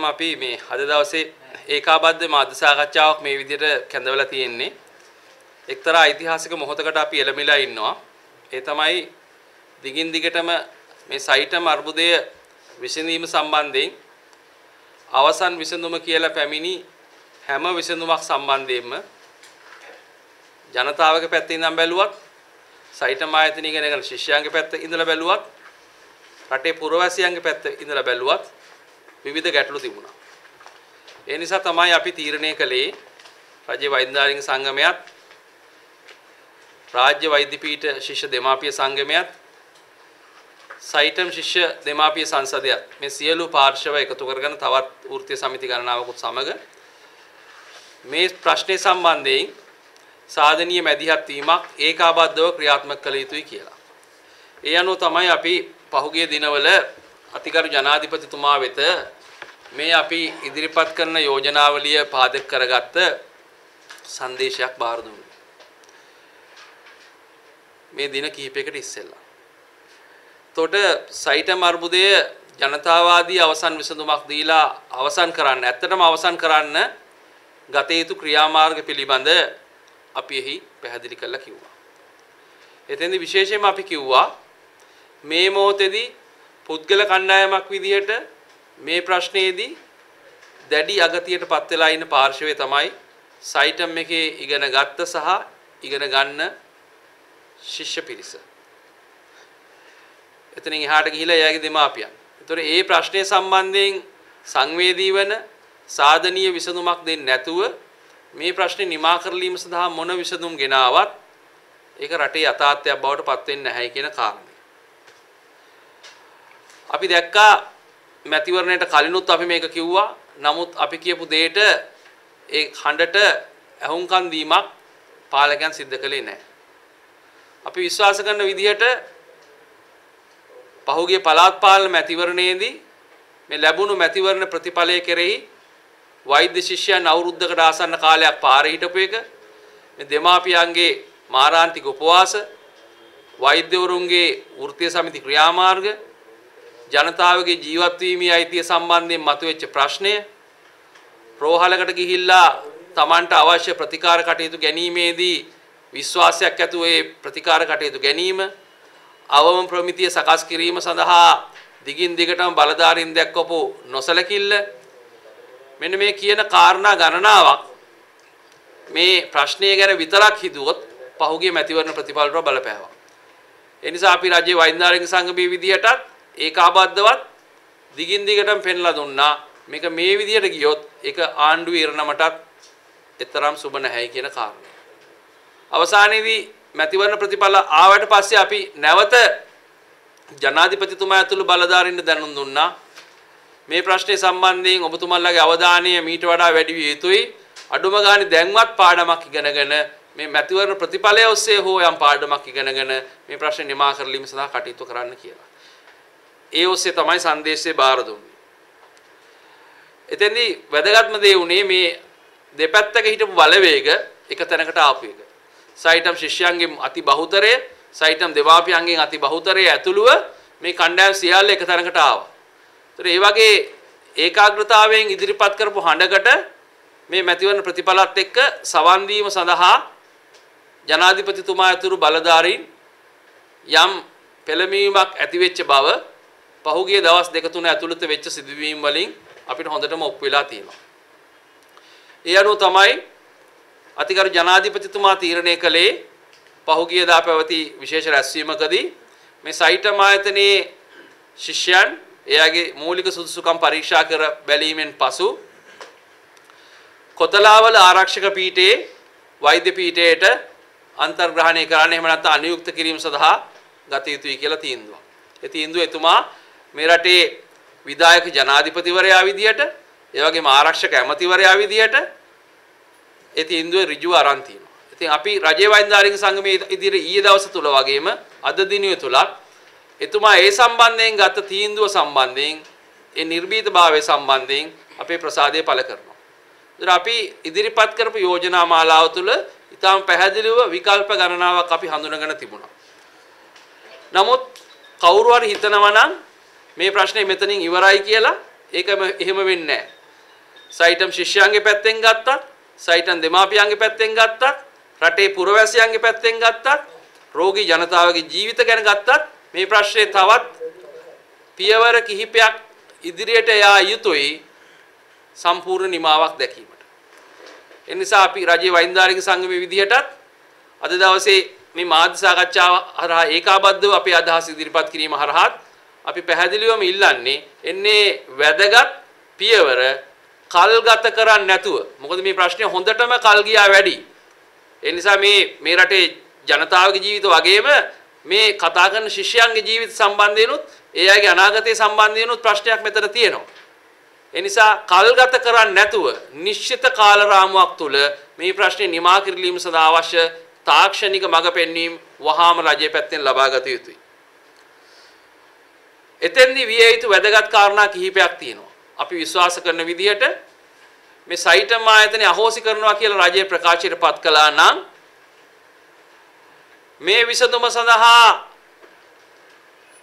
ඇත්තටම අපි මේ අද දවසේ ඒකාබද්ධ මාධ්‍ය සාකච්ඡාවක් මේ විදිහට කැඳවලා තියෙන්නේ. එක්තරා ඓතිහාසික මොහොතකට අපි එළඹිලා ඉන්නවා. ඒ තමයි දිගින් දිගටම මේ සයිටම් අර්බුදය විසඳීම සම්බන්ධයෙන් අවසන් විසඳුම කියලා පැමිණි හැම විසඳුමක් සම්බන්ධයෙන්ම ජනතාවගේ පැත්තේ ඉඳන් බැලුවත් සයිටම් ආයතන ඉගෙන ගන්න ශිෂ්‍යයන්ගේ පැත්තේ ඉඳලා බැලුවත් රටේ පුරවැසියන්ගේ පැත්තේ ඉඳලා බැලුවත් විවිධ ගැටලු තිබුණා. ඒ නිසා තමයි අපි තීරණය කළේ රජ්‍ය වෛද්‍යාරික සංගමයත් රාජ්‍ය වෛද්‍ය පීඨ ශිෂ්‍ය දෙමාපිය සංගමයත් සයිටම් ශිෂ්‍ය දෙමාපිය සංසදයත් මේ සියලු පාර්ශව එකතු කරගෙන තවත් වෘත්තීය සමිති ගණනාවකුත් සමග මේ ප්‍රශ්නේ සම්බන්ධයෙන් සාධනීය මැදිහත් වීමක් ඒකාබද්ධව ක්‍රියාත්මක කළ යුතුයි කියලා. ඒ අනුව තමයි අපි පහුගිය දිනවල අතිගරු ජනාධිපතිතුමා වෙත මේ අපි ඉදිරිපත් කරන යෝජනාවලිය පාදක කරගත්ත සංදේශයක් බාර දුන්නා. මේ දින කිහිපයකට ඉස්සෙල්ලා. එතකොට සයිටම් අර්බුදය ජනතාවාදී අවසන් විසඳුමක් දීලා අවසන් කරන්න ඇත්තටම අවසන් කරන්න ගත යුතු ක්‍රියාමාර්ග පිළිබඳ අපි එහි පැහැදිලි කරලා කිව්වා. එතෙන්දි විශේෂයෙන්ම අපි කිව්වා මේ මොහොතේදී පුද්ගල කණ්ඩායමක් විදිහට මේ ප්‍රශ්නයේදී දැඩි අගතියට පත් වෙලා ඉන්න පාර්ශවය තමයි සයිටම් එකේ ඉගෙන ගත්ත සහ ඉගෙන ගන්න ශිෂ්‍ය පිරිස. එතනින් එහාට ගිහිලා එයාගේ දෙමාපියන්. ඒතොර ඒ ප්‍රශ්නය සම්බන්ධයෙන් සංවේදී වන සාධනීය විසඳුමක් දෙන්නේ නැතුව මේ ප්‍රශ්නේ නිමා කරලීම සඳහා මොන විසඳුම් ගෙනාවත් ඒක රටේ යථාර්ථයක් බවට පත් වෙන්නේ නැහැ කියන කාරණය. අපි දැක්කා මැතිවරණයට කලිනුත් අපි මේක කිව්වා. නමුත් අපි කියපු දෙයට ඒ හඬට ඇහුම්කන් දීමක් පාලකයන් සිද්ධ කළේ නැහැ. අපි විශ්වාස කරන විදිහට පහුගිය පළාත් පාලන මැතිවරණයේදී මේ ලැබුණු මැතිවරණ ප්‍රතිඵලය කෙරෙහි වෛද්‍ය ශිෂ්‍යයන් අවුරුද්දකට ආසන්න කාලයක් පාරේ හිටපු එක මේ දෙමාපියන්ගේ මාරාන්තික උපවාස වෛද්‍යවරුන්ගේ වෘත්තීය සමිති ක්‍රියාමාර්ග ජනතාවගේ ජීවත් වීමේ අයිතිය සම්බන්ධයෙන් මතුවෙච්ච ප්‍රශ්නය රෝහලකට ගිහිල්ලා Tamanට අවශ්‍ය ප්‍රතිකාර කටයුතු ගැනීමේදී විශ්වාසයක් ඇතුව ඒ ප්‍රතිකාර කටයුතු ගැනීම අවම ප්‍රමිතිය සකස් කිරීම සඳහා දිගින් දිගටම බලධාරීන් දැක්වපු නොසලකිල්ල මෙන්න මේ කියන කාරණා ගණනාවක් මේ ප්‍රශ්නය ගැන විතරක් හිතුවොත් පහුගිය මැතිවරණ ප්‍රතිඵලට බලපෑවා. ඒ නිසා අපි රජයේ වෛද්‍යාරික සංගමයේ විදියටත් ඒකාබද්ධවත් දිගින් දිගටම පෙන්ලා දුන්නා. මේක මේ විදියට ගියොත් ඒක ආණ්ඩුවේ ඉරණමටත් එතරම් සුබ නැහැයි කියන කාරණය. අවසානයේදී මැතිවරණ ප්‍රතිඵල ආවට පස්සේ අපි නැවත ජනාධිපතිතුමා ඇතුළු බලධාරීන්ට දැනුම් දුන්නා. මේ ප්‍රශ්නේ සම්බන්ධයෙන් ඔබතුමන්ලගේ අවධානය මීට වඩා වැඩි විය යුතුයි. අඩුම ගානේ දැන්වත් පාඩමක් ඉගෙනගෙන මේ මැතිවරණ ප්‍රතිඵලය ඔස්සේ හෝ යම් පාඩමක් ඉගෙනගෙන මේ ප්‍රශ්නේ නිමා කරලීම සඳහා කටයුතු කරන්න කියලා. ඒ ඔස්සේ තමයි සංදේශය බාර දුන්නේ. එතෙන්දී වැදගත්ම දේ උනේ මේ දෙපැත්තක හිටපු බලවේග එක තැනකට ආපු එක. සයිටම් ශිෂ්‍යයන්ගේ අති බහුතරය, සයිටම් දෙමාපියන්ගෙන් අති බහුතරය ඇතුළුව මේ කණ්ඩායම් සියල්ල එක තැනකට ආවා. ඒතර ඒ වගේ ඒකාග්‍රතාවයෙන් ඉදිරිපත් කරපු හඬකට මේ මැතිවරණ ප්‍රතිඵලات එක්ක සවන් දීම සඳහා ජනාධිපතිතුමා ඇතුළු බලධාරීන් යම් පෙළඹීමක් ඇති වෙච්ච බව පහුගිය දවස් දෙක තුන ඇතුළත වෙච්ච සිදුවීම් වලින් අපිට හොඳටම ඔප්පු වෙලා තියෙනවා. ඒ අනුව තමයි අතිගරු ජනාධිපතිතුමා තීරණය කළේ පහුගියදා පැවති විශේෂ රැස්වීමකදී මේ සයිටම් ආයතනයේ ශිෂ්‍යයන් එයාගේ මූලික සුදුසුකම් පරීක්ෂා කර බැලීමෙන් පසු කොතලාවල ආරක්ෂක පීඨයේ වෛද්‍ය පීඨයට අන්තර්ග්‍රහණය කරන්න එහෙම නැත්නම් අනුයුක්ත කිරීම සඳහා ගත යුතුයි කියලා තීන්දුවක්. ඒ තීන්දුව එතුමා මේ රටේ විධායක ජනාධිපතිවරයා විදියට ඒ වගේම ආරක්ෂක ඇමතිවරයා විදියට ඒ තීන්දුව ඍජුව අරන් තියෙනවා. ඉතින් අපි රජයේ වෛද්‍යාරික සංගමයේ ඉදිරියේ ඊයේ දවස තුල වගේම අද දිනුවේ තුලත් එතුමා ඒ සම්බන්ධයෙන් ගත තීන්දුව සම්බන්ධයෙන් ඒ නිර්භීතභාවය සම්බන්ධයෙන් අපේ ප්‍රසාදය පළ කරනවා. ඒතර අපි ඉදිරිපත් කරපු යෝජනා මාලාව තුළ ඊටාම් පැහැදිලිව විකල්ප ගණනාවක් අපි හඳුනගෙන තිබුණා. නමුත් කවුරු හරි හිතනවා නම් මේ ප්‍රශ්නේ මෙතනින් ඉවරයි කියලා ඒකම එහෙම වෙන්නේ නැහැ. සයිටම් ශිෂ්‍යයන්ගේ පැත්තෙන් ගත්තත්, සයිටම් දෙමාපියන්ගේ පැත්තෙන් ගත්තත්, රටේ පුරවැසියන්ගේ පැත්තෙන් ගත්තත්, රෝගී ජනතාවගේ ජීවිත ගැන ගත්තත් මේ ප්‍රශ්නේ තවත් පියවර කිහිපයක් ඉදිරියට යා යුතුයි සම්පූර්ණ නිමාවක් දැකීමට. එනිසා අපි රජයේ වෛද්‍යාරික සංගමයේ විදිහටත් අද දවසේ මේ මාධ්‍ය සාකච්ඡාව හරහා ඒකාබද්ධව අපේ අදහස් ඉදිරිපත් කිරීම හරහාත් අපි පැහැදිලිවම ඉල්ලන්නේ එන්නේ වැදගත් පියවර කල්ගත කරන්නේ නැතුව. මොකද මේ ප්‍රශ්නේ හොඳටම කල් ගියා වැඩි. ඒ නිසා මේ මේ රටේ ජනතාවගේ ජීවිත වගේම මේ කතා කරන ශිෂ්‍යයන්ගේ ජීවිත සම්බන්ධයෙන්ුත් ඒ අයගේ අනාගතය සම්බන්ධයෙන්ුත් ප්‍රශ්නයක් මෙතන තියෙනවා. ඒ නිසා කල්ගත කරන්නේ නැතුව නිශ්චිත කාල රාමුවක් තුල මේ ප්‍රශ්නේ නිමා කිරීම සඳහා අවශ්‍ය තාක්ෂණික මඟ පෙන්වීම වහාම රජයේ පැත්තෙන් ලබා ගත යුතුයි. එතෙන්දී විය යුතු වැදගත් කාරණා කිහිපයක් තියෙනවා. අපි විශ්වාස කරන විදිහට මේ සයිටම් ආයතනය අහෝසි කරනවා කියලා රජයේ ප්‍රකාශයට පත් කළා නම් මේ විසඳුම සඳහා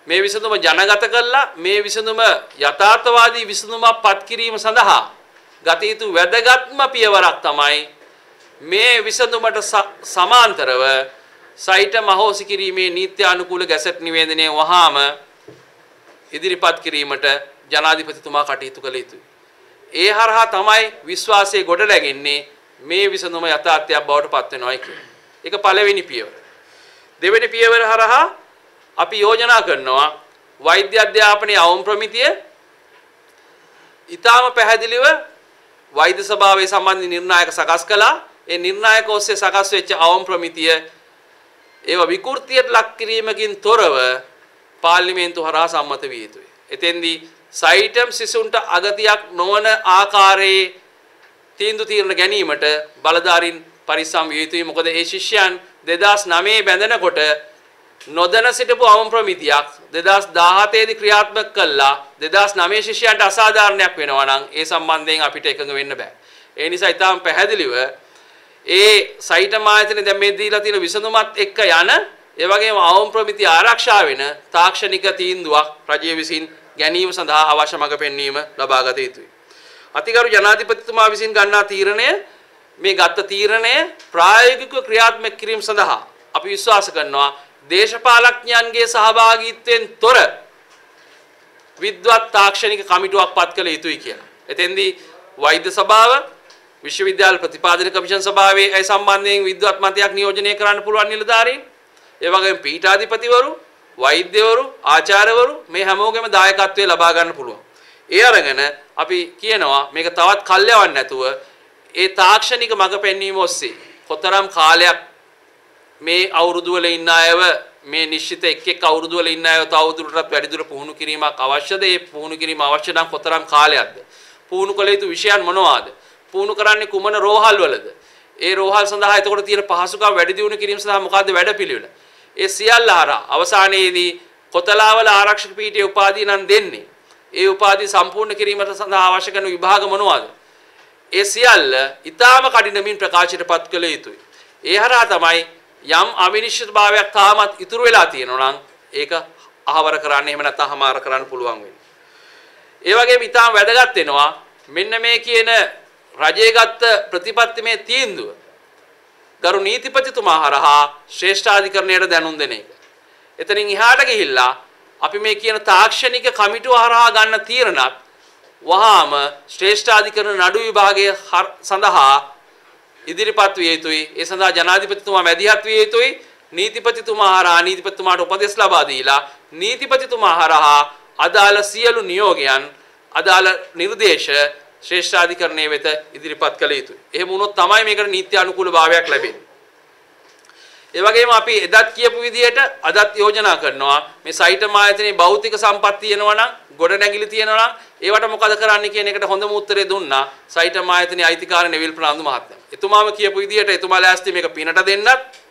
මේ විසඳුම ජනගත කළා මේ විසඳුම යථාර්ථවාදී විසඳුමක් පත් කිරීම සඳහා ගත යුතු වැදගත්ම පියවරක් තමයි මේ විසඳුමට සමාන්තරව සයිට මහෝසි කිරීමේ නීත්‍ය අනුකූල ගැසට් නිවේදනය වහාම ඉදිරිපත් කිරීමට ජනාධිපතිතුමා කටයුතු කළ යුතුයි. ඒ හරහා තමයි විශ්වාසය ගොඩ läගෙන්නේ මේ විසඳුම යථාර්ථයක් බවට පත් වෙනවායි කියන්නේ. ඒක පළවෙනි පියවර. දෙවෙනි පියවර හරහා අපි යෝජනා කරනවා වෛද්‍ය අධ්‍යාපනයේ අවම ප්‍රමිතිය ඊටාම පැහැදිලිව වෛද්‍ය සභාවේ සම්බන්ධ නිර්ණායක සකස් කළා. ඒ නිර්ණායක ඔස්සේ සකස් වෙච්ච අවම ප්‍රමිතිය ඒව විකෘතියට ලක් කිරීමකින් තොරව පාර්ලිමේන්තු හරහා සම්මත විය යුතුයි. එතෙන්දී සයිටම් සිසුන්ට අගතියක් නොවන ආකාරයේ තීන්දුව తీරන ගැනීමට බලධාරීන් පරිස්සම් විය යුතුයි. මොකද ඒ ශිෂ්‍යයන් 2009 බැඳෙනකොට නොදැන සිටපු අවම ප්‍රමිතියක් 2017 දී ක්‍රියාත්මක කළා 2009 ශිෂ්‍යයන්ට අසාධාරණයක් වෙනවා නම් ඒ සම්බන්ධයෙන් අපිට එකඟ වෙන්න බෑ. ඒ නිසා ඊටාම් පැහැදිලිව ඒ සයිටම් ආයතනේ දැන් මේ දීලා තියෙන විසඳුමත් එක්ක යන ඒ වගේම අවම ප්‍රමිති ආරක්ෂා වෙන තාක්ෂණික තීන්දුවක් රජය විසින් ගැනීම සඳහා අවශ්‍ය මඟ පෙන්වීම ලබා ගත යුතුයි. අතිගරු ජනාධිපතිතුමා විසින් ගන්නා තීරණය මේ ගත්ත තීරණය ප්‍රායෝගිකව ක්‍රියාත්මක කිරීම සඳහා අපි විශ්වාස කරනවා දේශපාලඥයන්ගේ සහභාගීත්වයෙන් තොර විද්වත් තාක්ෂණික කමිටුවක් පත් කළ යුතුයි කියලා. එතෙන්දී වෛද්‍ය සභාව විශ්වවිද්‍යාල ප්‍රතිපාදන කමිෂන් සභාවේ ඒ සම්බන්ධයෙන් විද්වත් මතයක් නියෝජනය කරන්න පුළුවන් නිලධාරීන් ඒ වගේම පීඨාධිපතිවරු වෛද්‍යවරු ආචාර්යවරු මේ හැමෝගෙම දායකත්වය ලබා ගන්න පුළුවන්. ඒ අරගෙන අපි කියනවා මේක තවත් කල් යවන්න නැතුව ඒ තාක්ෂණික මඟ පෙන්වීම ඔස්සේ කොතරම් කාලයක් මේ අවුරුදු වල ඉන්න අයව මේ නිශ්චිත එක් එක් අවුරුදු වල ඉන්න අයව තවදුරටත් වැඩිදුර පුහුණු කිරීමක් අවශ්‍යද? ඒ පුහුණු කිරීම අවශ්‍ය නම් කොතරම් කාලයක්ද? පුහුණු කළ යුතු විෂයන් මොනවාද? පුහුණු කරන්නේ කුමන රෝහල් වලද? ඒ රෝහල් සඳහා එතකොට තියෙන පහසුකම් වැඩි දියුණු කිරීම සඳහා මොකද්ද වැඩපිළිවෙල? ඒ සියල්ල හරහා අවසානයේදී කොතලාවල ආරක්ෂක පීඨයේ උපාධිය නම් දෙන්නේ. ඒ උපාධිය සම්පූර්ණ කිරීමට සඳහා අවශ්‍ය කරන විභාග මොනවාද? ඒ සියල්ල ඊටාම කඩිනමින් ප්‍රකාශයටපත් කළ යුතුයි. ඒ හරහා තමයි යම් අවිනිශ්චිතභාවයක් තාමත් ඉතුරු වෙලා තියෙනවා නම් ඒක අහවර කරන්න එහෙම නැත්නම් හමාර කරන්න පුළුවන් වෙන්නේ. ඒ වගේම ඊටාම වැදගත් වෙනවා මෙන්න මේ කියන රජයේ ගත්ත ප්‍රතිපත්තිමේ තීන්දුව ගරු නීතිපතිතුමා හරහා ශ්‍රේෂ්ඨාධිකරණයට දැනුම් දෙන එක. එතනින් එහාට ගිහිල්ලා අපි මේ කියන තාක්ෂණික කමිටුව හරහා ගන්න තීරණත් වහාම ශ්‍රේෂ්ඨාධිකරණ නඩු විභාගයේ සඳහා ඉදිරිපත් විය යුතුයි. ඒ සඳහා ජනාධිපතිතුමා මැදිහත් විය යුතුයි. නීතිපතිතුමා හරහා නීතිපතිතුමාට උපදෙස් ලබා දීලා නීතිපතිතුමා හරහා අදාළ සියලු නියෝගයන් අදාළ නිර්දේශ ශ්‍රේෂ්ඨාධිකරණයේ වෙත ඉදිරිපත් කළ යුතුයි. එහෙම වුණොත් තමයි මේකට නීත්‍ය අනුකූල භාවයක් ලැබෙන්නේ. ඒ වගේම අපි එදත් කියපු විදිහට අදත් යෝජනා කරනවා මේ සයිටම් ආයතනයේ භෞතික සම්පත් තියෙනවා නම් ගොඩ නැගිලි තියෙනවා නම් ඒවට මොකද කරන්න කියන එකට හොඳම උත්තරේ දුන්නා සයිටම් ආයතනයේ අයිතිකාර නෙවිල් ප්‍රනාන්දු මහත්මයා. එතුමාම කියපු විදිහට එතුමා ලෑස්ති මේක පිනට දෙන්නත්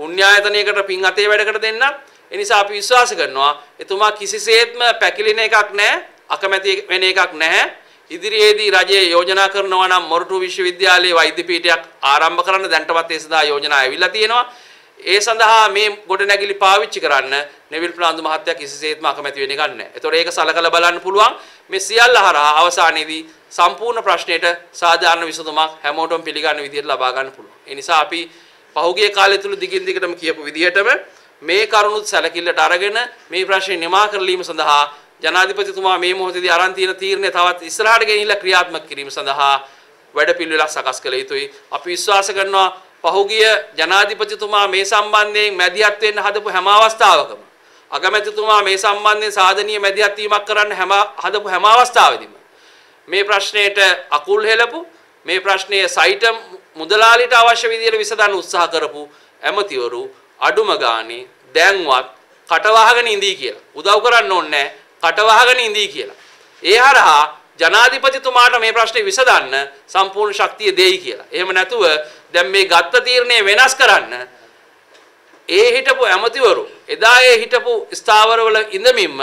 පුණ්‍ය ආයතනයකට පින් අතේ වැඩකට දෙන්නත් ඒ නිසා අපි විශ්වාස කරනවා එතුමා කිසිසේත්ම පැකිලෙන එකක් නැහැ අකමැති වෙන එකක් නැහැ ඉදිරියේදී රජය යෝජනා කරනවා නම් මොරටු විශ්වවිද්‍යාලයේ වෛද්‍ය පීඨයක් ආරම්භ කරන්න දැන්ටමත් ඒ සඳහා යෝජනා ඇවිල්ලා තියෙනවා ඒ සඳහා මේ ගොඩනැගිලි පාවිච්චි කරන්න නෙවිල් ප්‍රනාන්දු මහත්තයා කිසිසේත්ම අකමැති වෙන්නේ නැහැ. ඒතොර ඒක සලකලා බලන්න පුළුවන් මේ සියල්ල හරහා අවසානයේදී සම්පූර්ණ ප්‍රශ්නෙට සාධාරණ විසඳුමක් හැමෝටම පිළිගන්න විදිහට ලබා ගන්න පුළුවන්. ඒ නිසා අපි පහුගිය කාලය තුල දිගින් දිගටම කියපු විදිහටම මේ කරුණුත් සැලකිල්ලට අරගෙන මේ ප්‍රශ්නේ නිමා කරලීම සඳහා ජනාධිපතිතුමා මේ මොහොතේදී අරන් තියෙන තීරණය තවත් ඉස්සරහට ගෙනිහිල්ලා ක්‍රියාත්මක කිරීම සඳහා වැඩපිළිවෙලක් සකස් කළ යුතුයි. අපි විශ්වාස කරනවා පහුගිය ජනාධිපතිතුමා මේ සම්බන්ධයෙන් මැදිහත් වෙන්න හදපු හැම අවස්ථාවකම අගමැතිතුමා මේ සම්බන්ධයෙන් සාධනීය මැදිහත් වීමක් කරන්න හැම හදපු හැම අවස්ථාවෙදිම මේ ප්‍රශ්නයට අකුල් හෙලපු මේ ප්‍රශ්නයේ සයිට මුදලාලිට අවශ්‍ය විදියට විසඳන්න උත්සාහ කරපු ඇමතිවරු අඩුම ගානේ දැන්වත් කටවහගෙන ඉඳී කියලා. උදව් කරන්න ඕනේ කටවහගෙන ඉඳී කියලා. ඒ හරහා ජනාධිපතිතුමාට මේ ප්‍රශ්නේ විසඳන්න සම්පූර්ණ ශක්තිය දෙයි කියලා. එහෙම නැතුව දැන් මේ ගත්ත තීරණය වෙනස් කරන්න ඒ හිටපු ඇමතිවරු එදා ඒ හිටපු ස්ථාවරවල ඉඳමින්ම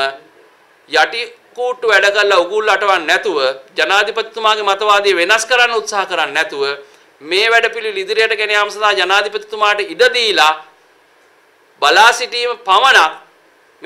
යටි කූට්ටු වැඩ කරලා උගුල් අටවන්න නැතුව ජනාධිපතිතුමාගේ මතවාදී වෙනස් කරන්න උත්සාහ කරන්නේ නැතුව මේ වැඩපිළිවෙල ඉදිරියට ගෙන යාම සඳහා ජනාධිපතිතුමාට ඉඩ දීලා බලා සිටීම පමණක්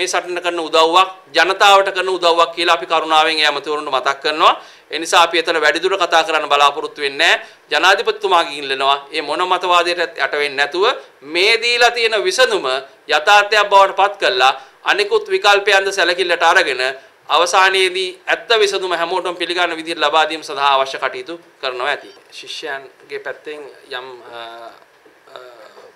මේ සටන කරන උදව්වක් ජනතාවට කරන උදව්වක් කියලා අපි කරුණාවෙන් ඒ ඇමතිවරුන්ට මතක් කරනවා. ඒ නිසා අපි එතන වැඩිදුර කතා කරන්න බලාපොරොත්තු වෙන්නේ ජනාධිපතිතුමාගෙන් ඉල්ලනවා මේ මොන මතවාදයට යට වෙන්නේ නැතුව මේ දීලා තියෙන විසඳුම යථාර්ථයක් බවට පත් කළා අනිකුත් විකල්පයන්ද සැලකිල්ලට අරගෙන අවසානයේදී ඇත්ත විසඳුම හැමෝටම පිළිගන්න විදිහට ලබා දීම සඳහා අවශ්‍ය කටයුතු කරනවා ඇති. ශිෂ්‍යයන්ගේ පැත්තෙන් යම්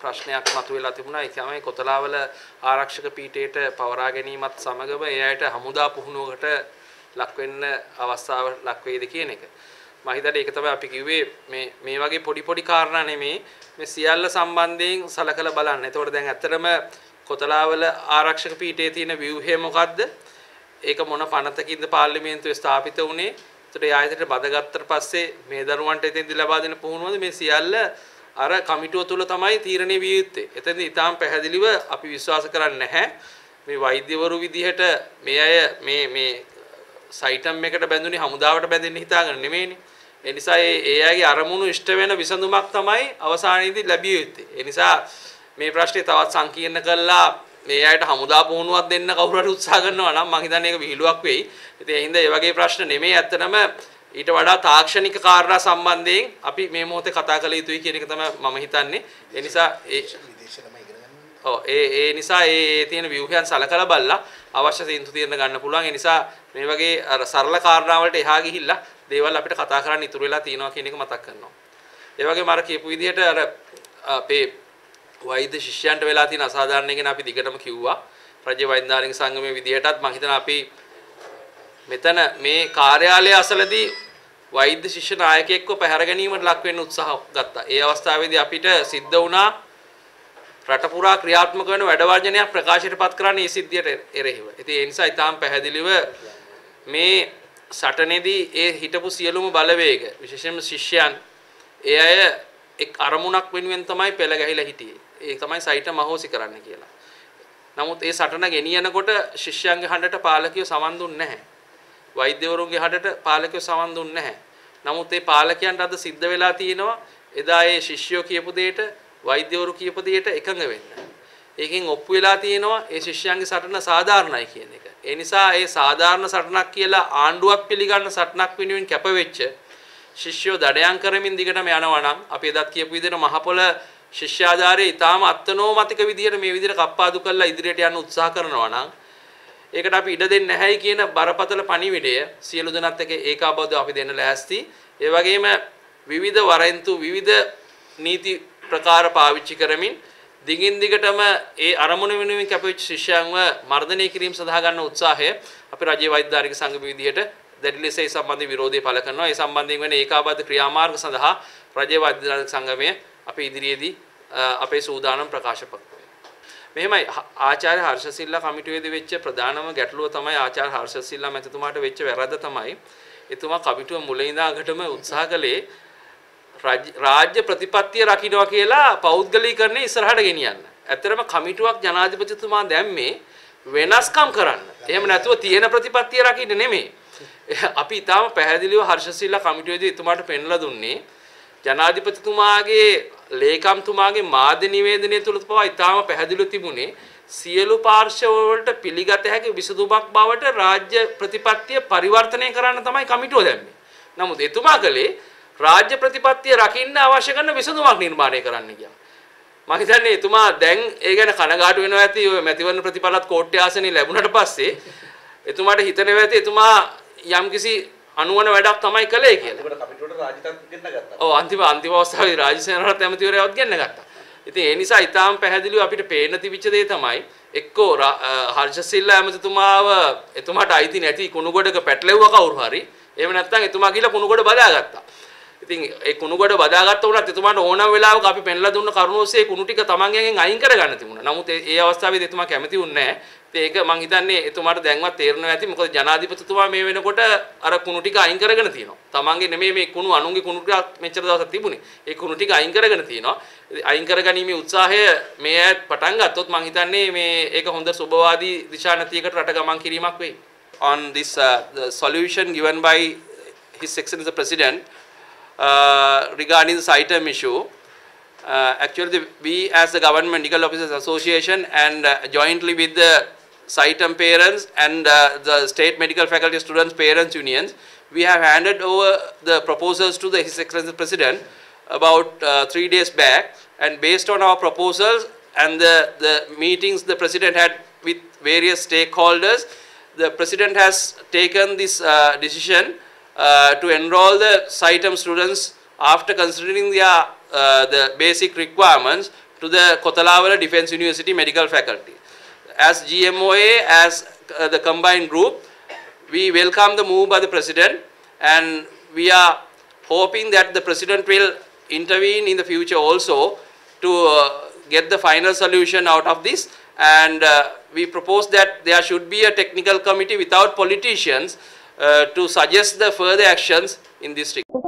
ප්‍රශ්නයක් මතුවෙලා තිබුණා ඒ තමයි කොතලාවල ආරක්ෂක පීඨයට පවරා ගැනීමත් සමගම ඒ අයට හමුදා පුහුණුවකට ලක් වෙන්න අවස්ථාව ලක් වේද කියන එක. මම හිතන්නේ ඒක තමයි අපි කිව්වේ මේ මේ වගේ පොඩි පොඩි කාරණා නෙමේ මේ සියල්ල සම්බන්ධයෙන් සලකලා බලන්න. එතකොට දැන් ඇත්තටම කොතලාවල ආරක්ෂක පීඨයේ තියෙන ව්‍යුහය මොකද්ද? ඒක මොන පනතකින්ද පාර්ලිමේන්තුවේ ස්ථාපිත වුණේ? එතකොට ඒ ආයතනයට බදගත්තට පස්සේ මේ දරුවන්ට එතෙන්දි ලබා දෙන පුහුණුවද මේ සියල්ල අර කමිටුව තුල තමයි තීරණය විය යුත්තේ. එතෙන්ද ඊටාම් පැහැදිලිව අපි විශ්වාස කරන්නේ නැහැ. මේ වෛද්‍යවරු විදිහට මේ අය මේ මේ සයිටම් එකට බැඳුනේ හමුදාවට බැඳෙන්න හිතාගෙන නෙමෙයිනේ. ඒ නිසා ඒ ඒ අයගේ අරමුණු ඉෂ්ට වෙන විසඳුමක් තමයි අවසානයේදී ලැබිය යුත්තේ. ඒ නිසා මේ ප්‍රශ්නේ තවත් සංකීර්ණ කළා මේ අයට හමුදා පුහුණුවක් දෙන්න කවුරු හරි උත්සාහ කරනවා නම් මම හිතන්නේ ඒක විහිළුවක් වෙයි. ඉතින් ඒ හින්දා මේ වගේ ප්‍රශ්න නෙමෙයි ඇත්තටම ඊට වඩා තාක්ෂණික කාරණා සම්බන්ධයෙන් අපි මේ මොහොතේ කතා කළ යුතුයි කියන එක තමයි මම හිතන්නේ. ඒ නිසා ඒ ඔව් ඒ ඒ නිසා ඒ තියෙන ව්‍යුහයන් සලකලා බලලා අවශ්‍ය තීන්දුව తీරන ගන්න පුළුවන්. ඒ නිසා මේ වගේ අර සරල කාරණා වලට එහා ගිහිල්ලා දේවල් අපිට කතා කරන්න ඉතුරු වෙලා තියෙනවා කියන එක මතක් කරනවා. ඒ වගේම අර කියපු විදිහට අර අපේ වෛද්‍ය ශිෂ්‍යයන්ට වෙලා තියෙන අසාධාරණ ගැන අපි දිගටම කිව්වා. රජ්‍ය වෛද්‍යානික සංගමයේ විදිහටත් මම හිතනවා අපි මෙතන මේ කාර්යාලය අසලදී වෛද්‍ය ශිෂ්‍ය නායකයෙක්ව පැහැර ගැනීමට ලක් වෙන්න උත්සාහ ගත්තා. ඒ අවස්ථාවේදී අපිට සිද්ධ වුණා රට පුරා ක්‍රියාත්මක වෙන වැඩ වර්ජනයක් ප්‍රකාශයටපත් කරන්න මේ සිද්ධියට එරෙහිව. ඉතින් ඒ නිසා ඊටාම් පැහැදිලිව මේ සටනේදී ඒ හිටපු සියලුම බලවේග විශේෂයෙන්ම ශිෂ්‍යයන් ඒ අය එක් අරමුණක් වෙනුවෙන් තමයි පෙළ ගැහිලා හිටියේ. ඒ තමයි සයිට මහෝසි කරන්න කියලා. නමුත් ඒ සටන ගෙනියනකොට ශිෂ්‍යයන්ගේ හඬට පාලකයෝ සමන් දුන්නේ නැහැ. වෛද්‍යවරුන්ගේ හඬට පාලකයෝ සමන් දුන්නේ නැහැ. නමුත් ඒ පාලකයන්ට අද සිද්ධ වෙලා තියෙනවා එදා ඒ ශිෂ්‍යයෝ කියපු දෙයට වෛද්‍යවරු කියපු දෙයට එකඟ වෙන්න. ඒකෙන් ඔප්පු වෙලා තියෙනවා ඒ ශිෂ්‍යයන්ගේ සටන සාධාරණයි කියන එක. ඒ නිසා ඒ සාධාරණ සටනක් කියලා ආණ්ඩුවක් පිළිගන්න සටනක් වෙනුවෙන් කැපවෙච්ච ශිෂ්‍යෝ දඩයන් කරමින් දිගටම යනවා නම් අපි එදත් කියපු විදිහට මහපොළ ශිෂ්‍යාධාරයේ ඊටාම අත්නෝමතික විදිහට මේ විදිහට කප්පාදු කරලා ඉදිරියට යන්න උත්සාහ කරනවා නම් ඒකට අපි ඉඩ දෙන්නේ නැහැයි කියන බරපතල පණිවිඩය සියලු දෙනාත් එක්ක ඒකාබද්ධව අපි දෙන්න ලෑස්ති. ඒ වගේම විවිධ වරෙන්තු විවිධ නීති ප්‍රකාර පාවිච්චි කරමින් දිගින් දිගටම ඒ අරමුණ වෙනුවෙන් කැපවෙච්ච ශිෂ්‍යයන්ව මර්ධනය කිරීම සඳහා ගන්න උත්සාහය අපි රජයේ වෛද්‍යාරික සංගම විදිහට දැඩි ලෙස ඒ සම්බන්ධ විරෝධය පළ කරනවා. ඒ සම්බන්ධයෙන් වෙන ඒකාබද්ධ ක්‍රියාමාර්ග සඳහා රජයේ වෛද්‍යාරික සංගමය අපි ඉදිරියේදී අපේ සූදානම් ප්‍රකාශ මෙහෙමයි ආචාර්ය හර්ෂසිල්ලා කමිටුවේදී වෙච්ච ප්‍රධානම ගැටලුව තමයි ආචාර්ය හර්ෂසිල්ලා මැතිතුමාට වෙච්ච වැරද්ද තමයි එතුමා කමිටුව මුලින් ඉඳාගටම උත්සාහ කළේ රාජ්‍ය ප්‍රතිපත්තිය රකින්නවා කියලා පෞද්ගලීකරණය ඉස්සරහට ගෙනියන්න. ඇත්තටම කමිටුවක් ජනාධිපතිතුමා දැම්මේ වෙනස්කම් කරන්න. එහෙම නැතුව තියෙන ප්‍රතිපත්තිය රකින්න නෙමෙයි. අපි ඊටාම පැහැදිලිව හර්ෂසිල්ලා කමිටුවේදී එතුමාට පෙන්ලා දුන්නේ ජනාධිපතිතුමාගේ ලේකම්තුමාගේ මාධ්‍ය නිවේදනය තුළ පවා ඉතාම පැහැදිලිව තිබුණේ සියලු පාර්ශවවලට පිළිගත හැකි විසඳුමක් බවට රාජ්‍ය ප්‍රතිපත්තිය පරිවර්තනය කරන්න තමයි කමිටුව දැම්මේ. නමුත් එතුමා කළේ රාජ්‍ය ප්‍රතිපත්තිය රකින්න අවශ්‍ය කරන විසඳුමක් නිර්මාණය කරන්න කියලා. මම හිතන්නේ එතුමා දැන් ඒ ගැන කනගාටු වෙනවා ඇති ඔය මැතිවරණ ප්‍රතිපලත් කෝට්ටේ ආසනේ ලැබුණට පස්සේ එතුමාට හිතනවා ඇති එතුමා යම්කිසි අනුවන වැඩක් තමයි කළේ කියලා. ඔව් අන්තිම අන්තිම අවස්ථාවේ රාජසේනරත් ඇමතිවරයාවත් ගෙන්න ගත්තා. ඉතින් ඒ නිසා ඊටාම් පැහැදිලිව අපිට පේන්න තිබිච්ච දේ තමයි එක්කෝ රා- අ, හර්ෂ සිල්ලා ඇමතිතුමාව එතුමාට අයිති නැති කුණුගොඩක පැටලෙව්ව කවුරු හරි. එහෙම නැත්නම් එතුමා ගිහලා කුණුගොඩ බදාගත්තා. ඉතින් ඒ කුණුගොඩ බදාගත්ත උනත් එතුමාට ඕනම වෙලාවක අපි පෙන්ලා දුන්න කරුණ ඔස්සේ කුණු ටික තමන්ගෙන් අයින් කරගන්න තිබුණා. නමුත් ඒ අවස්ථාවේදී එතුමා කැමති වුණේ නැහැ. ඉතින් ඒක මං හිතන්නේ එතුමාට දැන්වත් තේරෙනවා ඇති. මොකද ජනාධිපතිතුමා මේ වෙනකොට අර කුණු ටික අයින් කරගෙන තියෙනවා. තමන්ගේ නෙමෙයි මේ කුණු අනුන්ගේ කුණු ටික මෙච්චර දවසක් තිබුණේ. ඒ කුණු ටික අයින් කරගෙන තියෙනවා. ඉතින් අයින් කරගැනීමේ උත්සාහය මේ ඈත් පටන් ගත්තොත් මං හිතන්නේ මේ ඒක හොඳ සුබවාදී දිශානතියකට රට ගමන් කිරීමක් වෙයි. On this uh, the solution given by His Excellency the President uh, regarding this item issue. Uh, actually, the, we as the Government Medical Officers Association and uh, jointly with the SITEM parents and uh, the State Medical Faculty Students Parents Unions, we have handed over the proposals to the His Excellency President about uh, three days back. And based on our proposals and the, the meetings the President had with various stakeholders, the President has taken this uh, decision uh, to enroll the SITEM students after considering their, uh, the basic requirements to the Kotalavala Defense University Medical Faculty. As GMOA, as uh, the combined group, we welcome the move by the President and we are hoping that the President will intervene in the future also to uh, get the final solution out of this and uh, we propose that there should be a technical committee without politicians uh, to suggest the further actions in this regard.